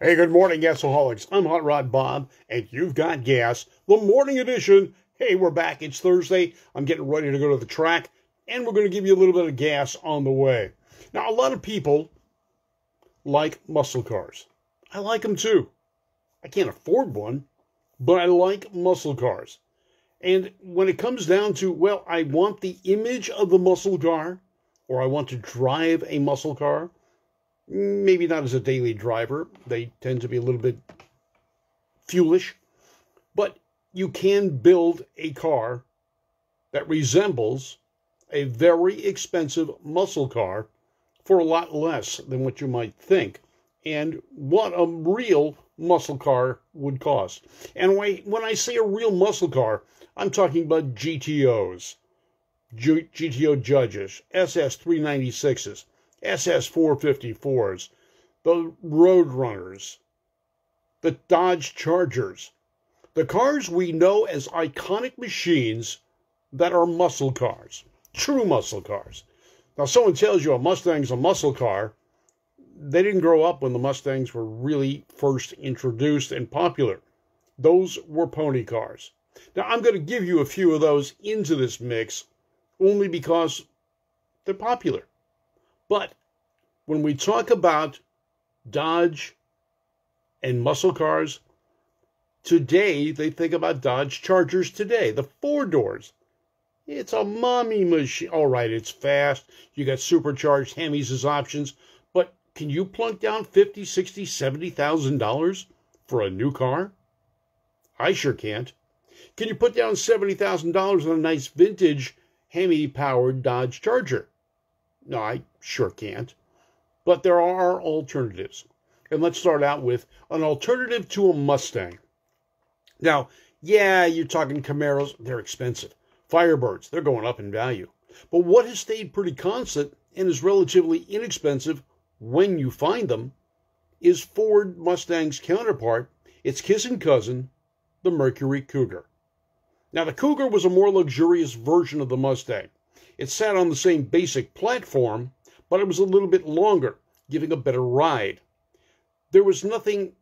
Hey, good morning, gasaholics. I'm Hot Rod Bob, and you've got GAAS, the morning edition. Hey, we're back. It's Thursday. I'm getting ready to go to the track, and we're going to give you a little bit of gas on the way. Now, a lot of people like muscle cars. I like them too. I can't afford one, but I like muscle cars. And when it comes down to, well, I want the image of the muscle car, or I want to drive a muscle car, maybe not as a daily driver. They tend to be a little bit fuelish, but you can build a car that resembles a very expensive muscle car for a lot less than what you might think and what a real muscle car would cost. And when I say a real muscle car, I'm talking about GTOs, GTO Judges, SS 396s, SS 454s, the Roadrunners, the Dodge Chargers, the cars we know as iconic machines that are muscle cars, true muscle cars. Now, someone tells you a Mustang's a muscle car. They didn't grow up when the Mustangs were really first introduced and popular. Those were pony cars. Now, I'm going to give you a few of those into this mix only because they're popular. But when we talk about Dodge and muscle cars, today they think about Dodge Chargers today, the four doors. It's a mommy machine. All right, it's fast. You got supercharged Hemis as options, but can you plunk down fifty, sixty, seventy thousand dollars for a new car? I sure can't. Can you put down seventy thousand dollars on a nice vintage Hemi powered Dodge Charger? No, I sure can't. But there are alternatives. And let's start out with an alternative to a Mustang. Now, yeah, you're talking Camaros, they're expensive. Firebirds, they're going up in value. But what has stayed pretty constant and is relatively inexpensive when you find them is Ford Mustang's counterpart, its kissing cousin, the Mercury Cougar. Now, the Cougar was a more luxurious version of the Mustang. It sat on the same basic platform, but it was a little bit longer, giving a better ride. There was nothing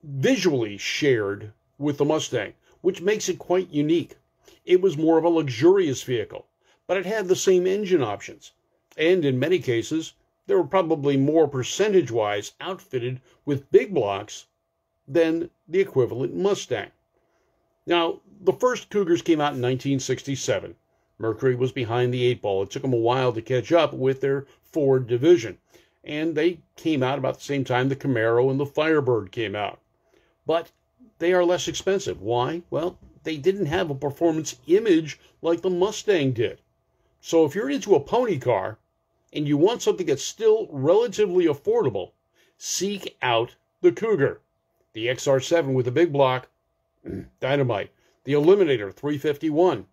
visually shared with the Mustang, which makes it quite unique. It was more of a luxurious vehicle, but it had the same engine options. And in many cases, they were probably more percentage wise outfitted with big blocks than the equivalent Mustang. Now, the first Cougars came out in 1967. Mercury was behind the eight ball. It took them a while to catch up with their Ford division. And they came out about the same time the Camaro and the Firebird came out. But they are less expensive. Why? Well, they didn't have a performance image like the Mustang did. So if you're into a pony car and you want something that's still relatively affordable, seek out the Cougar. The XR7 with the big block, dynamite. The Eliminator 351,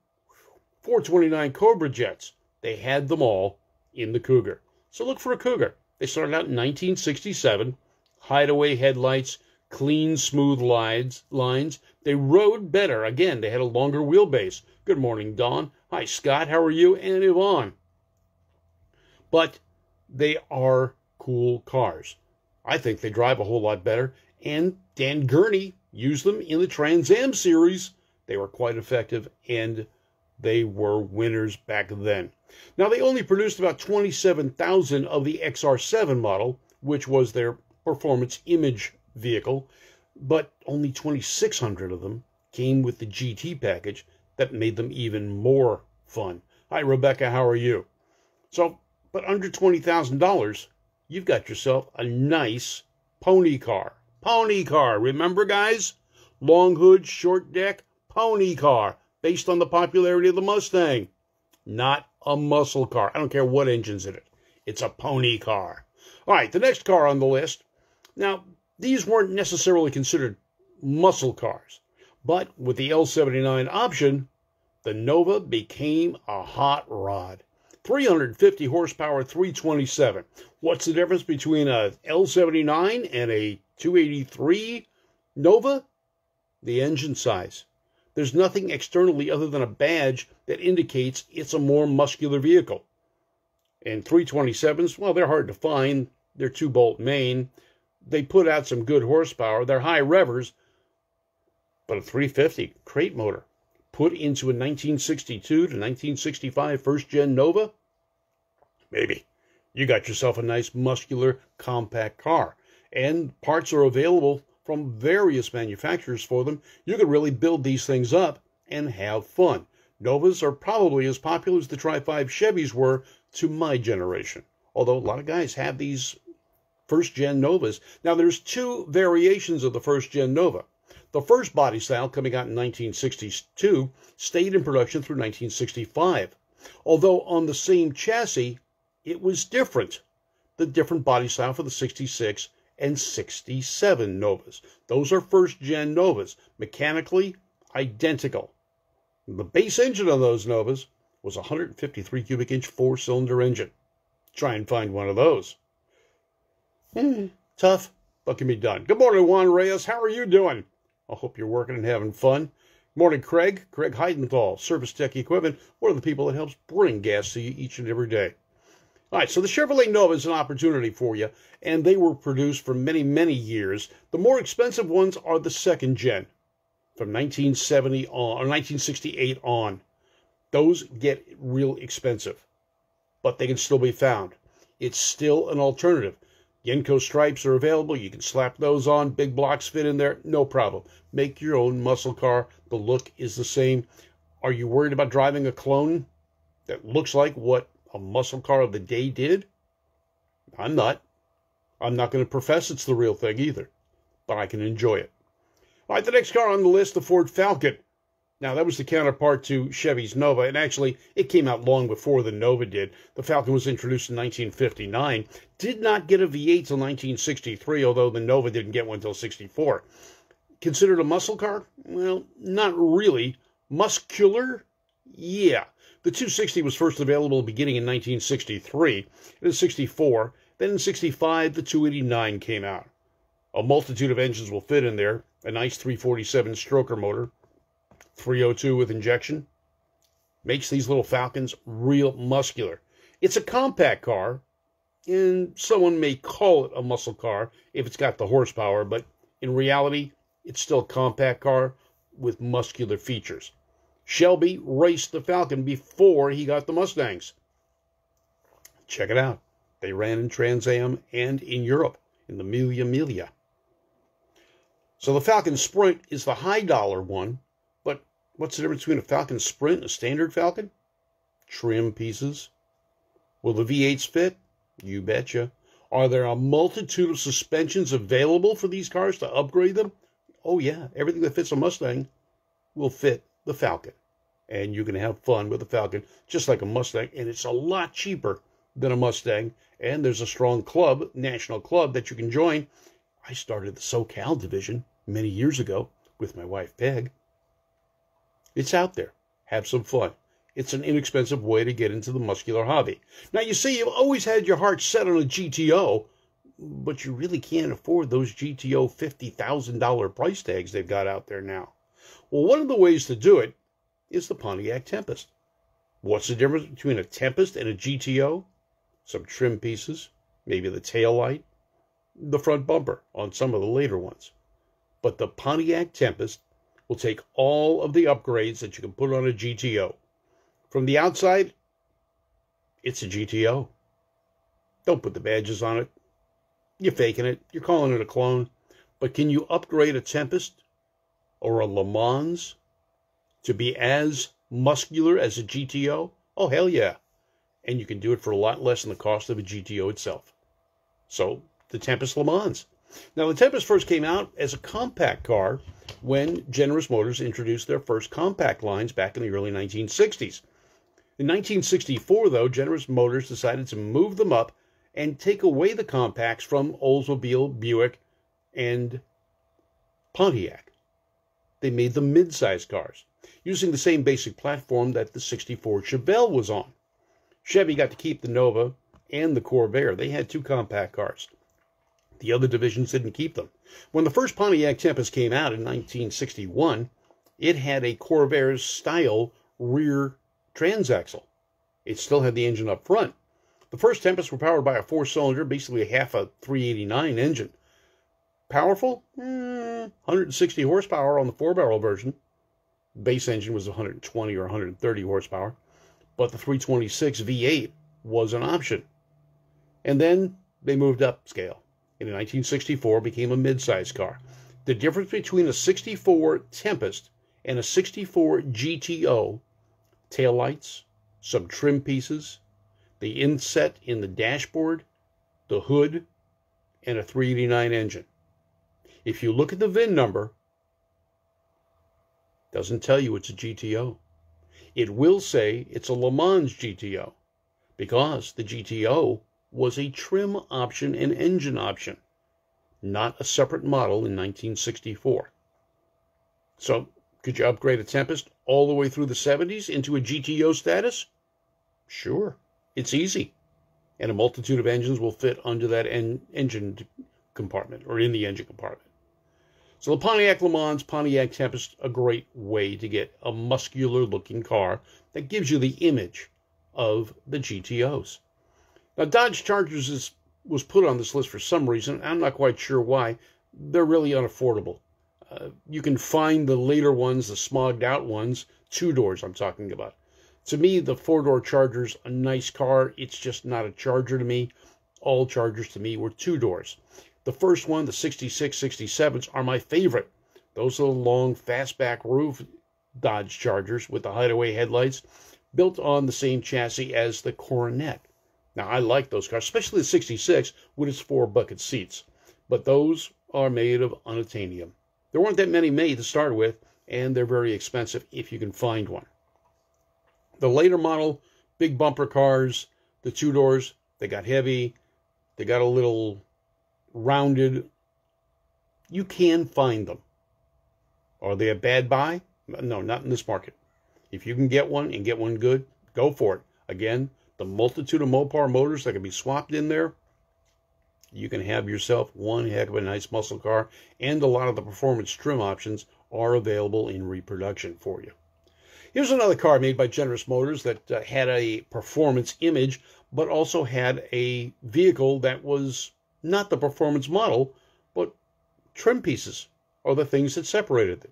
429 Cobra jets. They had them all in the Cougar. So look for a Cougar. They started out in 1967. Hideaway headlights, clean, smooth lines. lines. They rode better. Again, they had a longer wheelbase. Good morning, Don. Hi, Scott. How are you? And Yvonne. But they are cool cars. I think they drive a whole lot better. And Dan Gurney used them in the Trans Am series. They were quite effective and they were winners back then. Now, they only produced about 27,000 of the XR7 model, which was their performance image vehicle, but only 2,600 of them came with the GT package that made them even more fun. Hi, Rebecca, how are you? So, but under $20,000, you've got yourself a nice pony car. Pony car, remember, guys? Long hood, short deck, pony car based on the popularity of the Mustang. Not a muscle car. I don't care what engine's in it. It's a pony car. All right, the next car on the list. Now, these weren't necessarily considered muscle cars, but with the L79 option, the Nova became a hot rod. 350 horsepower, 327. What's the difference between a L79 and a 283 Nova? The engine size. There's nothing externally other than a badge that indicates it's a more muscular vehicle. And 327s, well, they're hard to find. They're two bolt main. they put out some good horsepower. They're high revers, but a 350 crate motor put into a 1962 to 1965 first gen Nova? Maybe. You got yourself a nice muscular compact car. And parts are available from various manufacturers for them. You could really build these things up and have fun. Novas are probably as popular as the Tri 5 Chevys were to my generation. Although a lot of guys have these first gen Novas. Now there's two variations of the first gen Nova. The first body style, coming out in 1962, stayed in production through 1965. Although on the same chassis, it was different. The different body style for the 66 and 67 Novas. Those are first gen Novas, mechanically identical. The base engine on those Novas was a 153 cubic inch four cylinder engine. Try and find one of those. Eh, tough, but can be done. Good morning, Juan Reyes. How are you doing? I hope you're working and having fun. Morning, Craig. Craig Heidenthal, Service Tech Equipment, one of the people that helps bring gas to you each and every day. All right, so the Chevrolet Nova is an opportunity for you, and they were produced for many, many years. The more expensive ones are the second gen, from 1970 on, or 1968 on. Those get real expensive, but they can still be found. It's still an alternative. Yenko stripes are available. You can slap those on. Big blocks fit in there. No problem. Make your own muscle car. The look is the same. Are you worried about driving a clone that looks like what a muscle car of the day did? I'm not. I'm not going to profess it's the real thing either, but I can enjoy it. All right, the next car on the list, the Ford Falcon. Now, that was the counterpart to Chevy's Nova, and actually, it came out long before the Nova did. The Falcon was introduced in 1959, did not get a V8 till 1963, although the Nova didn't get one until 64. Considered a muscle car? Well, not really. Muscular? Yeah. The 260 was first available beginning in 1963, then 64, then in 65, the 289 came out. A multitude of engines will fit in there, a nice 347 stroker motor, 302 with injection. Makes these little Falcons real muscular. It's a compact car, and someone may call it a muscle car if it's got the horsepower, but in reality, it's still a compact car with muscular features. Shelby raced the Falcon before he got the Mustangs. Check it out. They ran in Trans Am and in Europe, in the Mille Miglia. So the Falcon Sprint is the high dollar one, but What's the difference between a Falcon Sprint and a standard Falcon? Trim pieces. Will the V8s fit? You betcha. Are there a multitude of suspensions available for these cars to upgrade them? Oh, yeah. Everything that fits a Mustang will fit the Falcon. And you can have fun with a Falcon just like a Mustang. And it's a lot cheaper than a Mustang. And there's a strong club, national club, that you can join. I started the SoCal division many years ago with my wife, Peg. It's out there. Have some fun. It's an inexpensive way to get into the muscular hobby. Now, you see, you've always had your heart set on a GTO, but you really can't afford those GTO $50,000 price tags they've got out there now. Well, one of the ways to do it is the Pontiac Tempest. What's the difference between a Tempest and a GTO? Some trim pieces, maybe the tail light, the front bumper on some of the later ones. But the Pontiac Tempest will take all of the upgrades that you can put on a GTO. From the outside, it's a GTO. Don't put the badges on it. You're faking it. You're calling it a clone. But can you upgrade a Tempest or a Le Mans to be as muscular as a GTO? Oh, hell yeah. And you can do it for a lot less than the cost of a GTO itself. So, the Tempest Le Mans. Now, the Tempest first came out as a compact car when Generous Motors introduced their first compact lines back in the early 1960s. In 1964, though, Generous Motors decided to move them up and take away the compacts from Oldsmobile, Buick, and Pontiac. They made them mid-size cars, using the same basic platform that the 64 Chevelle was on. Chevy got to keep the Nova and the Corvair. They had two compact cars. The other divisions didn't keep them. When the first Pontiac Tempest came out in 1961, it had a Corvair style rear transaxle. It still had the engine up front. The first Tempests were powered by a four cylinder, basically half a 389 engine. Powerful? Mm, 160 horsepower on the four barrel version. Base engine was 120 or 130 horsepower, but the 326 V8 was an option. And then they moved up scale. In 1964, became a mid-size car. The difference between a 64 Tempest and a 64 GTO, taillights, some trim pieces, the inset in the dashboard, the hood, and a 389 engine. If you look at the VIN number, doesn't tell you it's a GTO. It will say it's a Le Mans GTO because the GTO was a trim option and engine option, not a separate model in 1964. So, could you upgrade a Tempest all the way through the 70s into a GTO status? Sure, it's easy. And a multitude of engines will fit under that en- engine compartment or in the engine compartment. So the Pontiac Le Mans Pontiac Tempest, a great way to get a muscular looking car that gives you the image of the GTOs. Now Dodge Chargers is, was put on this list for some reason. I'm not quite sure why. They're really unaffordable. Uh, you can find the later ones, the smogged out ones, two doors I'm talking about. To me, the four door Charger's a nice car. It's just not a Charger to me. All Chargers to me were two doors. The first one, the 66, 67s, are my favorite. Those are the long, fastback roof Dodge Chargers with the hideaway headlights, built on the same chassis as the Coronet. Now, I like those cars, especially the 66 with its four bucket seats, but those are made of unobtainium. There weren't that many made to start with, and they're very expensive if you can find one. The later model, big bumper cars, the two doors, they got heavy, they got a little rounded. You can find them. Are they a bad buy? No, not in this market. If you can get one and get one good, go for it. Again, the multitude of Mopar motors that can be swapped in there, you can have yourself one heck of a nice muscle car, and a lot of the performance trim options are available in reproduction for you. Here's another car made by Generous Motors that uh, had a performance image, but also had a vehicle that was not the performance model, but trim pieces are the things that separated it.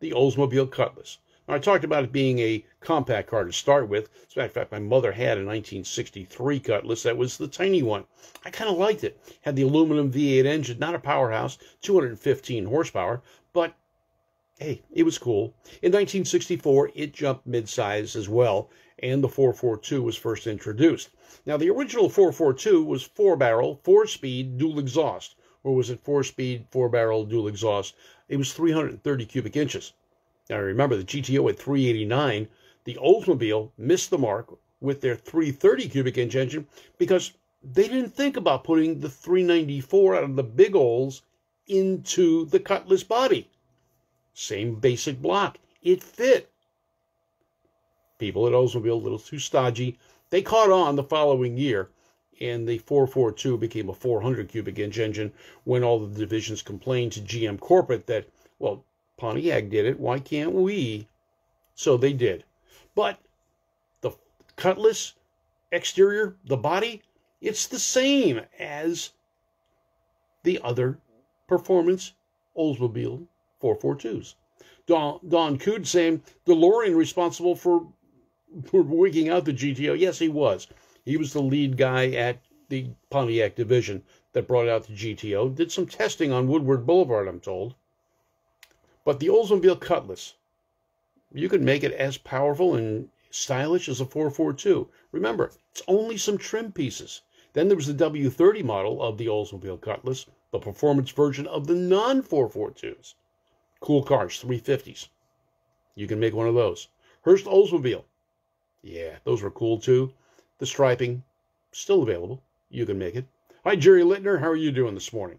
The Oldsmobile Cutlass. Now, I talked about it being a compact car to start with. As a matter of fact, my mother had a 1963 Cutlass that was the tiny one. I kind of liked it. Had the aluminum V8 engine, not a powerhouse, 215 horsepower, but hey, it was cool. In 1964, it jumped mid-size as well, and the 442 was first introduced. Now, the original 442 was four barrel, four speed, dual exhaust. Or was it four speed, four barrel, dual exhaust? It was 330 cubic inches. Now, remember the GTO at 389. The Oldsmobile missed the mark with their 330 cubic inch engine because they didn't think about putting the 394 out of the big Olds into the Cutlass body. Same basic block. It fit. People at Oldsmobile, a little too stodgy. They caught on the following year, and the 442 became a 400 cubic inch engine when all the divisions complained to GM Corporate that, well, Pontiac did it, why can't we? So they did. But the Cutlass exterior, the body, it's the same as the other performance Oldsmobile 442s. Don, Don Cood saying DeLorean responsible for for wigging out the GTO. Yes, he was. He was the lead guy at the Pontiac division that brought out the GTO. Did some testing on Woodward Boulevard, I'm told. But the Oldsmobile Cutlass, you could make it as powerful and stylish as a 442. Remember, it's only some trim pieces. Then there was the W30 model of the Oldsmobile Cutlass, the performance version of the non 442s. Cool cars, 350s. You can make one of those. Hurst Oldsmobile, yeah, those were cool too. The striping, still available. You can make it. Hi, Jerry Littner. How are you doing this morning?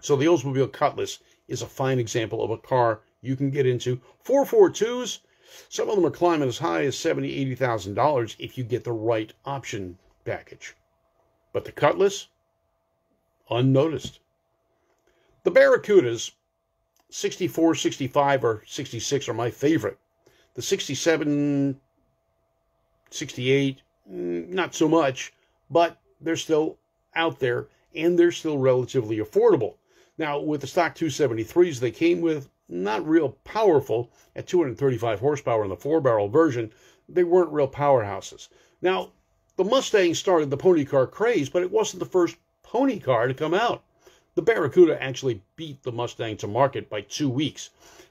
So the Oldsmobile Cutlass is a fine example of a car you can get into. 442s, some of them are climbing as high as $70,000, $80,000 if you get the right option package. But the Cutlass, unnoticed. The Barracudas, 64, 65, or 66 are my favorite. The 67 68, mm, not so much, but they're still out there and they're still relatively affordable. Now, with the stock 273s, they came with not real powerful at 235 horsepower in the four barrel version. They weren't real powerhouses. Now, the Mustang started the pony car craze, but it wasn't the first pony car to come out. The Barracuda actually beat the Mustang to market by two weeks.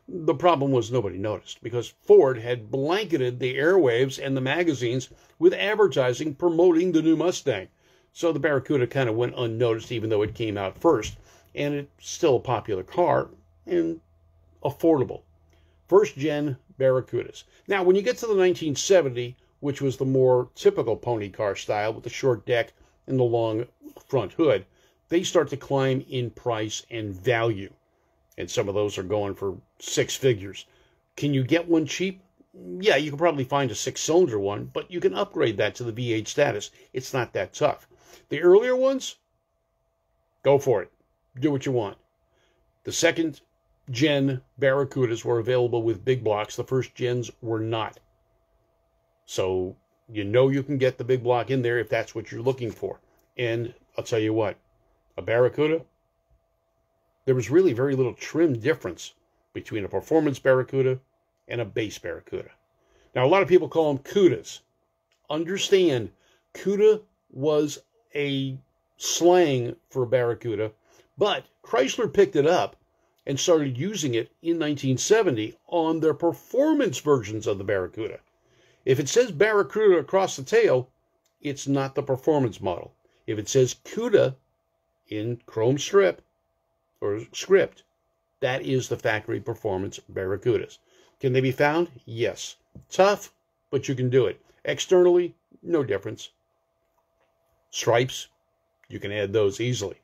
The problem was nobody noticed because Ford had blanketed the airwaves and the magazines with advertising promoting the new Mustang. So the Barracuda kind of went unnoticed, even though it came out first. And it's still a popular car and affordable. First gen Barracudas. Now, when you get to the 1970, which was the more typical pony car style with the short deck and the long front hood, they start to climb in price and value. And some of those are going for six figures. Can you get one cheap? Yeah, you can probably find a six cylinder one, but you can upgrade that to the V8 status. It's not that tough. The earlier ones, go for it. Do what you want. The second gen Barracudas were available with big blocks. The first gens were not. So you know you can get the big block in there if that's what you're looking for. And I'll tell you what, a Barracuda, there was really very little trim difference between a performance Barracuda and a base Barracuda. Now, a lot of people call them CUDAs. Understand, CUDA was a slang for Barracuda, but Chrysler picked it up and started using it in 1970 on their performance versions of the Barracuda. If it says Barracuda across the tail, it's not the performance model. If it says CUDA in chrome strip or script, that is the factory performance Barracudas. Can they be found? Yes. Tough, but you can do it. Externally, no difference. Stripes, you can add those easily.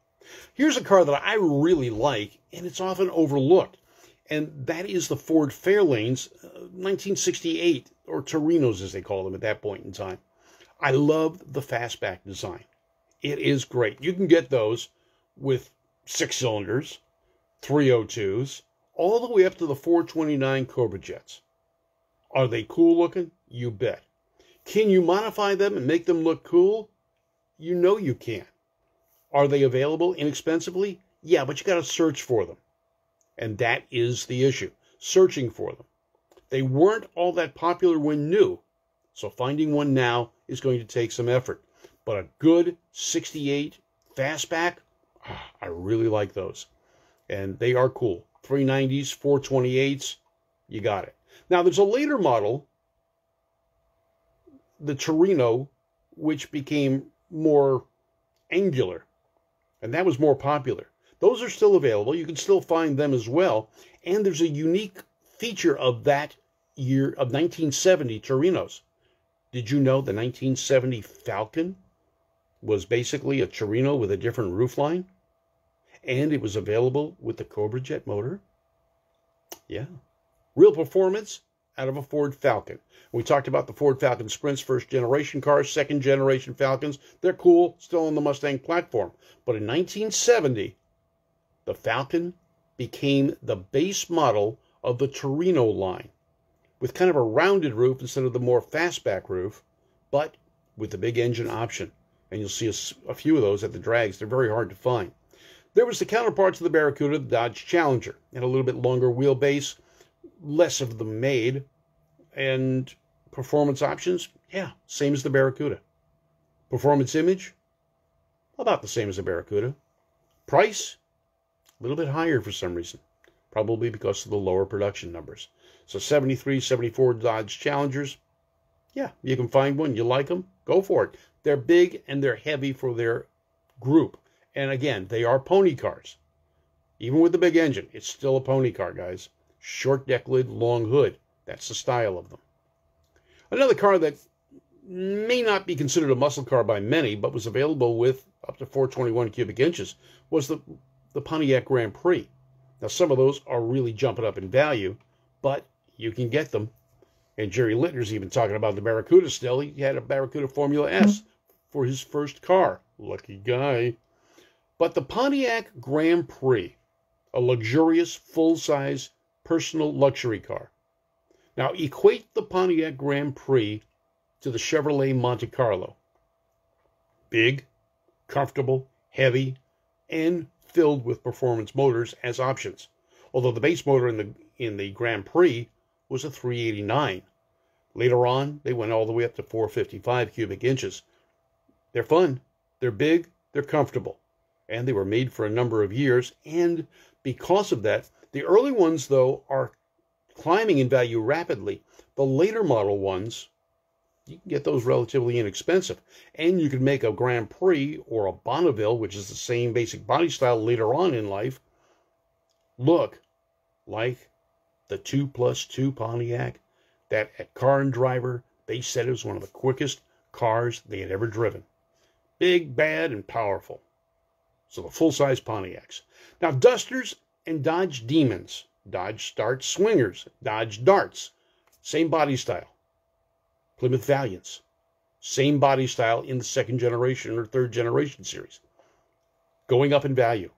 Here's a car that I really like, and it's often overlooked, and that is the Ford Fairlanes uh, 1968, or Torinos as they call them at that point in time. I love the fastback design. It is great. You can get those with six cylinders, 302s, all the way up to the 429 Cobra Jets. Are they cool looking? You bet. Can you modify them and make them look cool? You know you can. Are they available inexpensively? Yeah, but you got to search for them. And that is the issue searching for them. They weren't all that popular when new, so finding one now is going to take some effort. But a good 68 fastback, I really like those. And they are cool. 390s, 428s, you got it. Now, there's a later model, the Torino, which became more angular, and that was more popular. Those are still available. You can still find them as well. And there's a unique feature of that year of 1970 Torinos. Did you know the 1970 Falcon was basically a Torino with a different roofline? And it was available with the Cobra Jet motor? Yeah. Real performance out of a Ford Falcon. We talked about the Ford Falcon Sprints, first generation cars, second generation Falcons. They're cool, still on the Mustang platform. But in 1970, the Falcon became the base model of the Torino line with kind of a rounded roof instead of the more fastback roof, but with the big engine option. And you'll see a, a few of those at the drags. They're very hard to find. There was the counterparts of the Barracuda, the Dodge Challenger, and a little bit longer wheelbase, less of them made, and performance options, yeah, same as the Barracuda. Performance image, about the same as the Barracuda. Price, a little bit higher for some reason, probably because of the lower production numbers. So 73, 74 Dodge Challengers, yeah, you can find one. You like them, go for it. They're big and they're heavy for their group. And again, they are pony cars. Even with the big engine, it's still a pony car, guys. Short deck lid, long hood. That's the style of them. Another car that may not be considered a muscle car by many, but was available with up to 421 cubic inches, was the, the Pontiac Grand Prix. Now, some of those are really jumping up in value, but you can get them. And Jerry Littner's even talking about the Barracuda still. He had a Barracuda Formula S hmm. for his first car. Lucky guy. But the Pontiac Grand Prix, a luxurious, full size personal luxury car, now equate the Pontiac Grand Prix to the Chevrolet Monte Carlo. Big, comfortable, heavy, and filled with performance motors as options. Although the base motor in the in the Grand Prix was a 389. Later on, they went all the way up to 455 cubic inches. They're fun, they're big, they're comfortable, and they were made for a number of years. And because of that, the early ones, though, are climbing in value rapidly. The later model ones, you can get those relatively inexpensive. And you can make a Grand Prix or a Bonneville, which is the same basic body style later on in life, look like the 2 plus 2 Pontiac that at Car and Driver, they said it was one of the quickest cars they had ever driven. Big, bad, and powerful. So the full size Pontiacs. Now, Dusters and Dodge Demons, Dodge Dart Swingers, Dodge Darts, same body style. Plymouth Valiants, same body style in the second generation or third generation series. Going up in value.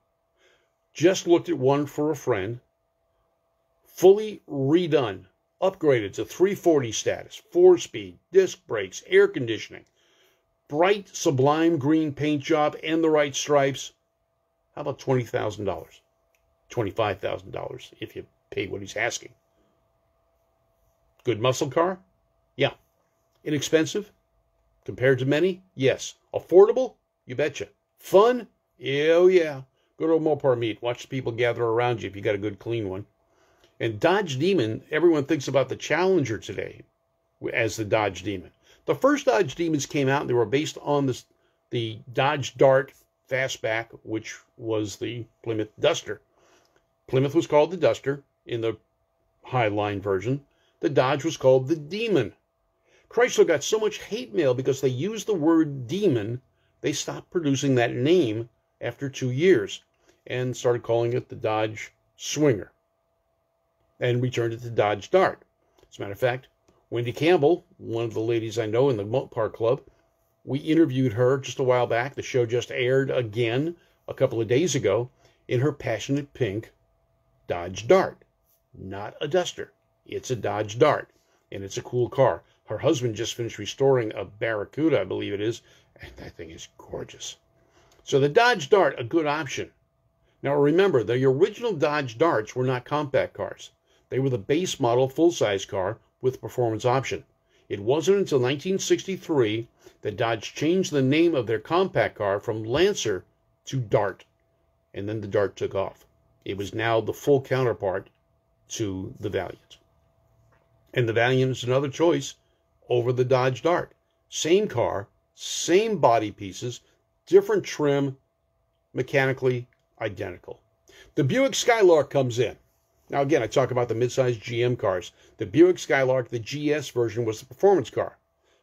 Just looked at one for a friend, fully redone, upgraded to 340 status, four speed, disc brakes, air conditioning, bright, sublime green paint job, and the right stripes. How about $20,000? $25,000 if you pay what he's asking. Good muscle car? Yeah. Inexpensive? Compared to many? Yes. Affordable? You betcha. Fun? Oh, yeah. Go to a Mopar meet. Watch the people gather around you if you got a good, clean one. And Dodge Demon, everyone thinks about the Challenger today as the Dodge Demon. The first Dodge Demons came out and they were based on this, the Dodge Dart Fastback, which was the Plymouth Duster. Plymouth was called the Duster in the Highline version. The Dodge was called the Demon. Chrysler got so much hate mail because they used the word demon, they stopped producing that name after two years and started calling it the Dodge Swinger and returned it to Dodge Dart. As a matter of fact, Wendy Campbell, one of the ladies I know in the Mopar Club, we interviewed her just a while back. The show just aired again a couple of days ago in her passionate pink Dodge Dart. Not a Duster. It's a Dodge Dart, and it's a cool car. Her husband just finished restoring a Barracuda, I believe it is, and that thing is gorgeous. So the Dodge Dart, a good option. Now remember, the original Dodge Darts were not compact cars. They were the base model full size car with performance option. It wasn't until 1963 that Dodge changed the name of their compact car from Lancer to Dart, and then the Dart took off. It was now the full counterpart to the Valiant. And the Valiant is another choice over the Dodge Dart. Same car, same body pieces, different trim, mechanically identical. The Buick Skylark comes in. Now, again, I talk about the midsize GM cars. The Buick Skylark, the GS version, was the performance car.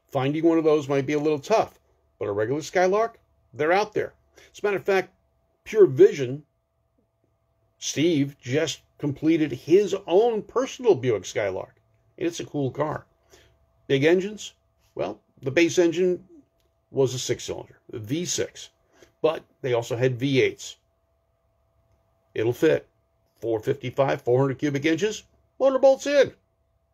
Finding one of those might be a little tough, but a regular Skylark, they're out there. As a matter of fact, Pure Vision Steve just completed his own personal Buick Skylark, and it's a cool car. Big engines? Well, the base engine was a six cylinder, V6, but they also had V8s. It'll fit 455, 400 cubic inches, motor bolts in.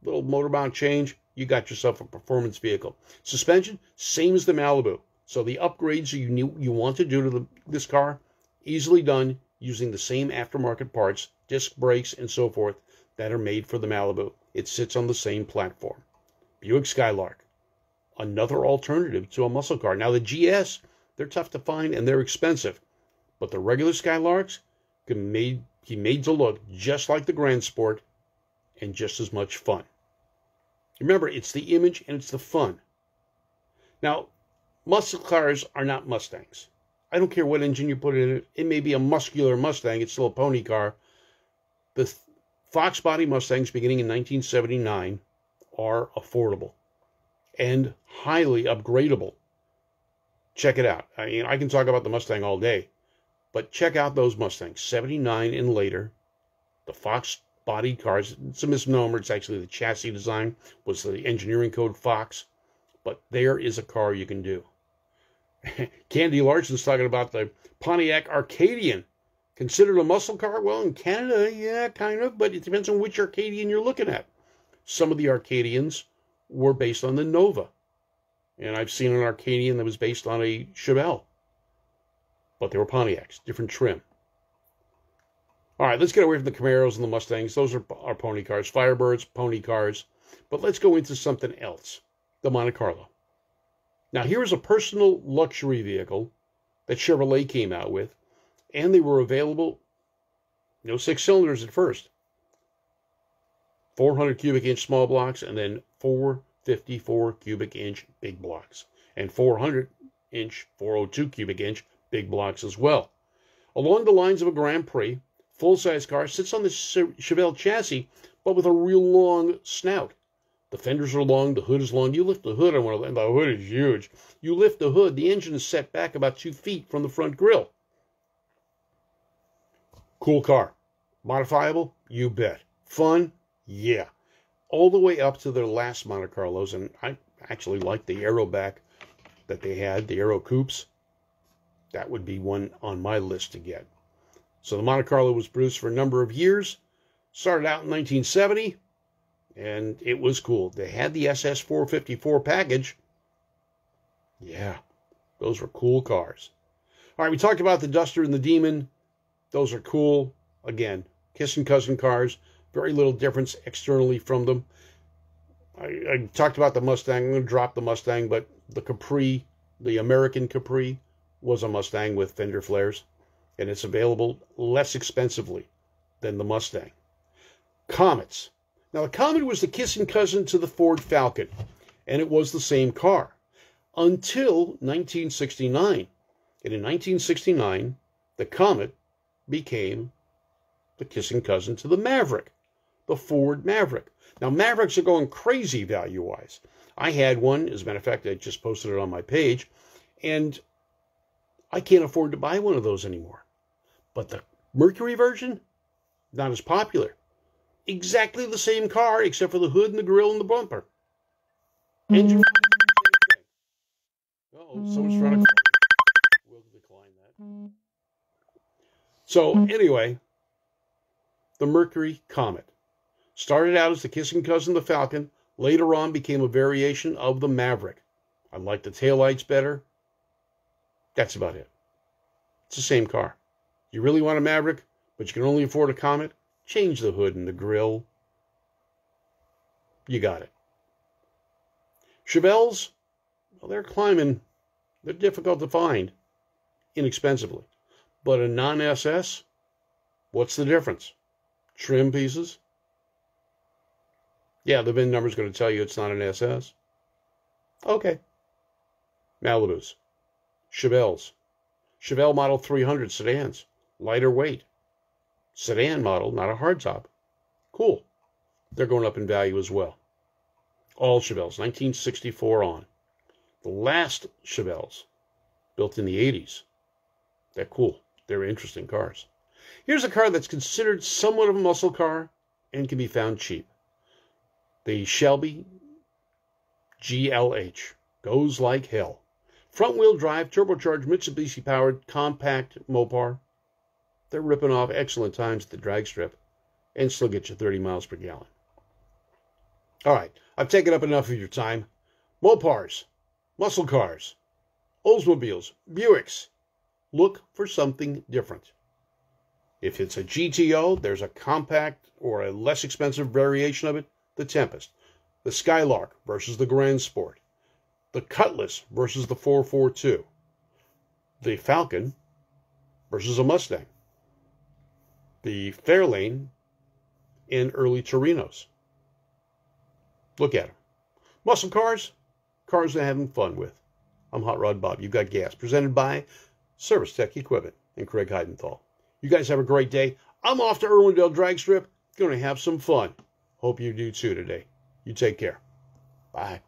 Little motor mount change, you got yourself a performance vehicle. Suspension, same as the Malibu. So the upgrades you you want to do to the, this car, easily done using the same aftermarket parts, disc brakes, and so forth that are made for the Malibu. It sits on the same platform. Buick Skylark, another alternative to a muscle car. Now, the GS, they're tough to find and they're expensive, but the regular Skylarks can be made, he made to look just like the Grand Sport and just as much fun. Remember, it's the image and it's the fun. Now, muscle cars are not Mustangs. I don't care what engine you put in it. It may be a muscular Mustang. It's still a pony car. The Fox body Mustangs beginning in 1979 are affordable and highly upgradable. Check it out. I mean, I can talk about the Mustang all day, but check out those Mustangs, 79 and later. The Fox body cars, it's a misnomer. It's actually the chassis design was the engineering code Fox, but there is a car you can do. Candy Larson's talking about the Pontiac Acadian. Considered a muscle car? Well, in Canada, yeah, kind of, but it depends on which Acadian you're looking at. Some of the Acadians were based on the Nova. And I've seen an Acadian that was based on a Chevelle. But they were Pontiacs, different trim. All right, let's get away from the Camaros and the Mustangs. Those are our pony cars, Firebirds, pony cars. But let's go into something else the Monte Carlo. Now, here's a personal luxury vehicle that Chevrolet came out with, and they were available, no six cylinders at first, 400 cubic inch small blocks, and then 454 cubic inch big blocks, and 400 inch, 402 cubic inch big blocks as well. Along the lines of a Grand Prix, full size car sits on the Chevelle chassis, but with a real long snout. The fenders are long, the hood is long. You lift the hood on one of them, the hood is huge. You lift the hood, the engine is set back about two feet from the front grille. Cool car. Modifiable? You bet. Fun? Yeah. All the way up to their last Monte Carlos, and I actually like the Aeroback that they had, the Aero Coupes. That would be one on my list to get. So the Monte Carlo was produced for a number of years. Started out in 1970 and it was cool. They had the SS 454 package. Yeah, those were cool cars. All right, we talked about the Duster and the Demon. Those are cool. Again, kissing cousin cars. Very little difference externally from them. I, I talked about the Mustang. I'm going to drop the Mustang, but the Capri, the American Capri, was a Mustang with fender flares, and it's available less expensively than the Mustang. Comets. Now, the Comet was the kissing cousin to the Ford Falcon, and it was the same car until 1969. And in 1969, the Comet became the kissing cousin to the Maverick, the Ford Maverick. Now, Mavericks are going crazy value wise. I had one, as a matter of fact, I just posted it on my page, and I can't afford to buy one of those anymore. But the Mercury version, not as popular exactly the same car except for the hood and the grill and the bumper. Engine. Oh, someone's trying to. We'll decline that. So hmm. anyway, the Mercury Comet started out as the kissing cousin of the Falcon. Later on, became a variation of the Maverick. I like the taillights better. That's about it. It's the same car. You really want a Maverick, but you can only afford a Comet? Change the hood and the grill. You got it. Chevelles, well, they're climbing. They're difficult to find inexpensively. But a non SS, what's the difference? Trim pieces? Yeah, the VIN number is going to tell you it's not an SS. Okay. Malibus. Chevelles. Chevelle Model 300 sedans. Lighter weight sedan model, not a hardtop. Cool. They're going up in value as well. All Chevelles, 1964 on. The last Chevelles, built in the 80s. They're cool. They're interesting cars. Here's a car that's considered somewhat of a muscle car and can be found cheap. The Shelby GLH goes like hell. Front wheel drive, turbocharged Mitsubishi powered compact Mopar they're ripping off excellent times at the drag strip and still get you 30 miles per gallon. All right, I've taken up enough of your time. Mopars, muscle cars, Oldsmobiles, Buicks. Look for something different. If it's a GTO, there's a compact or a less expensive variation of it, the Tempest, the Skylark versus the Grand Sport, the Cutlass versus the 442, the Falcon versus a Mustang the Fairlane in early Torinos. Look at them. Muscle cars, cars they're having fun with. I'm Hot Rod Bob. You've got GAAS. Presented by Service Tech Equipment and Craig Heidenthal. You guys have a great day. I'm off to Irwindale Drag Strip. Going to have some fun. Hope you do too today. You take care. Bye.